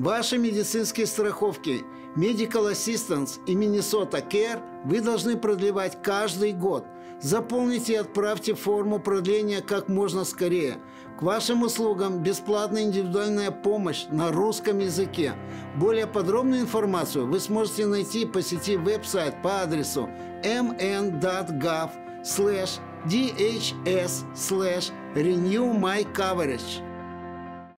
Ваши медицинские страховки Medical Assistance и Minnesota Care вы должны продлевать каждый год. Заполните и отправьте форму продления как можно скорее. К вашим услугам бесплатная индивидуальная помощь на русском языке. Более подробную информацию вы сможете найти, посетив веб-сайт по адресу mn.gov slash dhs slash renew my coverage.